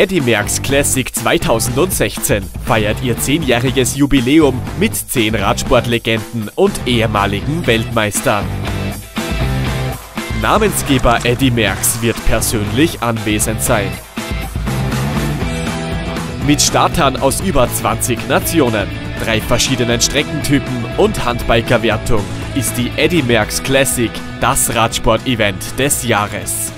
Eddy Merckx Classic 2016 feiert ihr zehnjähriges Jubiläum mit zehn Radsportlegenden und ehemaligen Weltmeistern. Namensgeber Eddy Merckx wird persönlich anwesend sein. Mit Startern aus über 20 Nationen, drei verschiedenen Streckentypen und Handbikerwertung ist die Eddy Merckx Classic das Radsport-Event des Jahres.